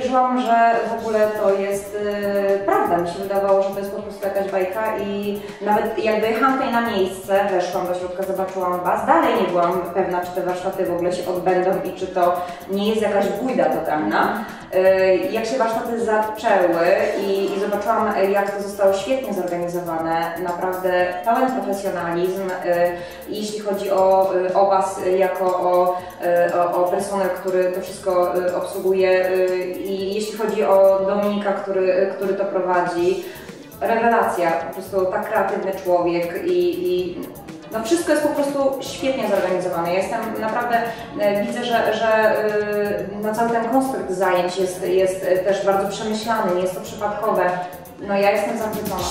wierzyłam, że w ogóle to jest y, prawda. Mi się wydawało, że to jest po prostu jakaś bajka i nawet jak dojechałam tutaj na miejsce, weszłam do środka, zobaczyłam Was, dalej nie byłam pewna, czy te warsztaty w ogóle się odbędą i czy to nie jest jakaś bójda totalna. Y, jak się warsztaty zaczęły i, i zobaczyłam, jak to zostało świetnie zorganizowane, naprawdę pełen profesjonalizm, y, jeśli chodzi o, y, o Was jako o, o, o personel, który to wszystko obsługuje i jeśli chodzi o Dominika, który, który to prowadzi, rewelacja, po prostu tak kreatywny człowiek i, i no wszystko jest po prostu świetnie zorganizowane. Jestem naprawdę, e, widzę, że, że y, no cały ten konstrukt zajęć jest, jest też bardzo przemyślany, nie jest to przypadkowe. No ja jestem zachwycona.